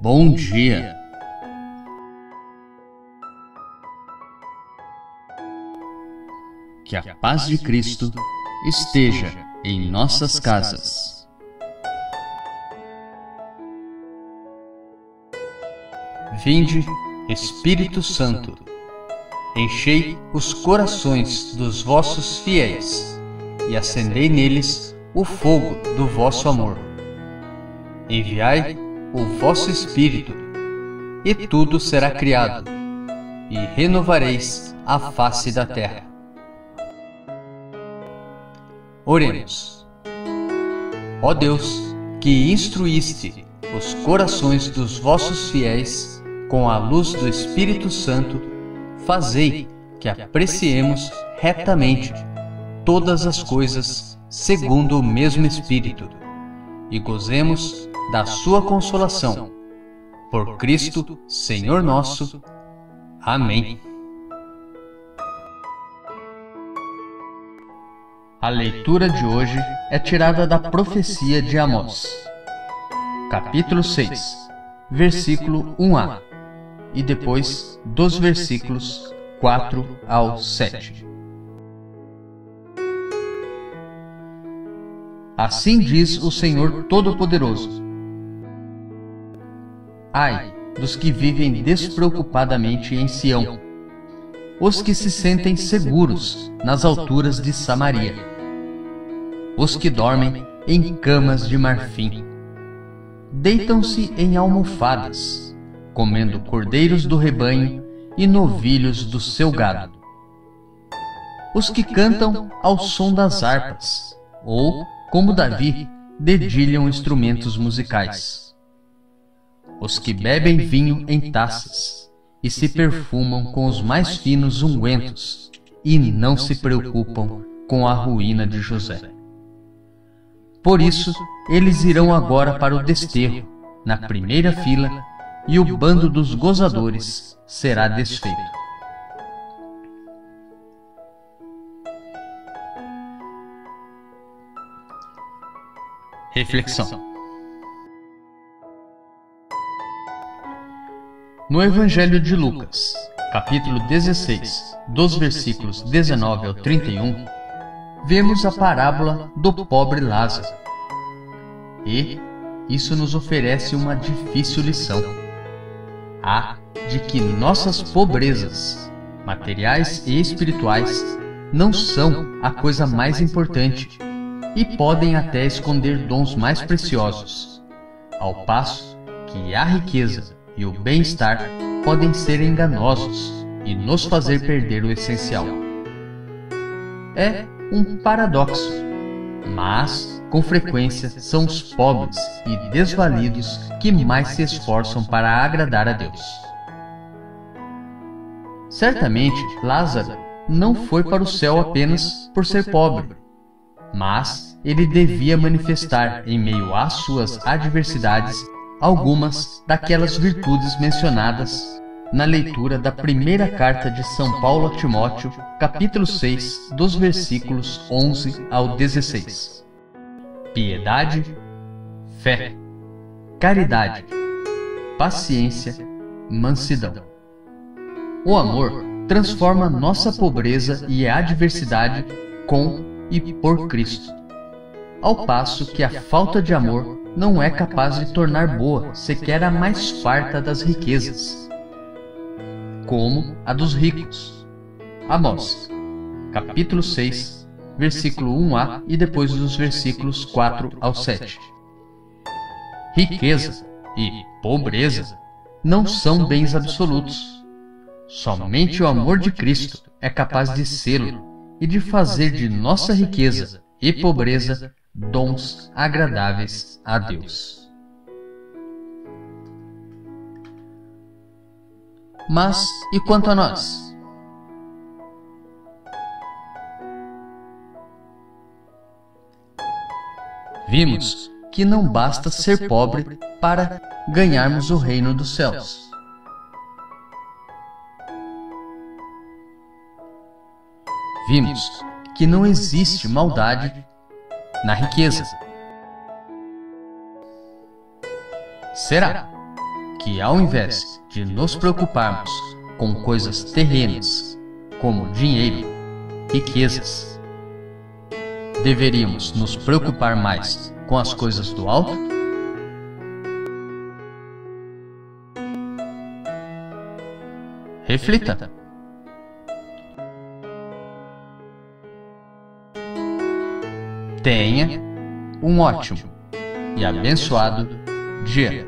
Bom dia. Que a paz de Cristo esteja em nossas casas. Vinde, Espírito Santo, enchei os corações dos vossos fiéis e acendei neles o fogo do vosso amor. Enviai o vosso Espírito, e tudo será criado, e renovareis a face da terra. Oremos. Ó Deus, que instruíste os corações dos vossos fiéis com a luz do Espírito Santo, fazei que apreciemos retamente todas as coisas segundo o mesmo Espírito e gozemos da sua consolação. Por Cristo, Senhor nosso. Amém. A leitura de hoje é tirada da profecia de Amós, capítulo 6, versículo 1a, e depois dos versículos 4 ao 7. Assim diz o Senhor Todo-Poderoso Ai dos que vivem despreocupadamente em Sião, os que se sentem seguros nas alturas de Samaria, os que dormem em camas de marfim. Deitam-se em almofadas, comendo cordeiros do rebanho e novilhos do seu gado. Os que cantam ao som das harpas, ou, como Davi, dedilham instrumentos musicais os que bebem vinho em taças e se perfumam com os mais finos ungüentos e não se preocupam com a ruína de José. Por isso, eles irão agora para o desterro, na primeira fila, e o bando dos gozadores será desfeito. Reflexão No Evangelho de Lucas, capítulo 16, dos versículos 19 ao 31, vemos a parábola do pobre Lázaro. E isso nos oferece uma difícil lição: a de que nossas pobrezas, materiais e espirituais, não são a coisa mais importante e podem até esconder dons mais preciosos, ao passo que a riqueza e o bem-estar podem ser enganosos e nos fazer perder o essencial. É um paradoxo, mas com frequência são os pobres e desvalidos que mais se esforçam para agradar a Deus. Certamente, Lázaro não foi para o céu apenas por ser pobre, mas ele devia manifestar, em meio às suas adversidades, algumas daquelas virtudes mencionadas na leitura da primeira carta de São Paulo a Timóteo, capítulo 6, dos versículos 11 ao 16. Piedade, fé, caridade, paciência, mansidão. O amor transforma nossa pobreza e adversidade com e por Cristo, ao passo que a falta de amor não é capaz de tornar boa sequer a mais farta das riquezas, como a dos ricos. Amós, capítulo 6, versículo 1a e depois dos versículos 4 ao 7. Riqueza e pobreza não são bens absolutos. Somente o amor de Cristo é capaz de sê-lo e de fazer de nossa riqueza e pobreza dons agradáveis a Deus. Mas e quanto a nós? Vimos que não basta ser pobre para ganharmos o reino dos céus. Vimos que não existe maldade na riqueza. Será que, ao invés de nos preocuparmos com coisas terrenas, como dinheiro, riquezas, deveríamos nos preocupar mais com as coisas do alto? Reflita. Tenha um ótimo e abençoado dia.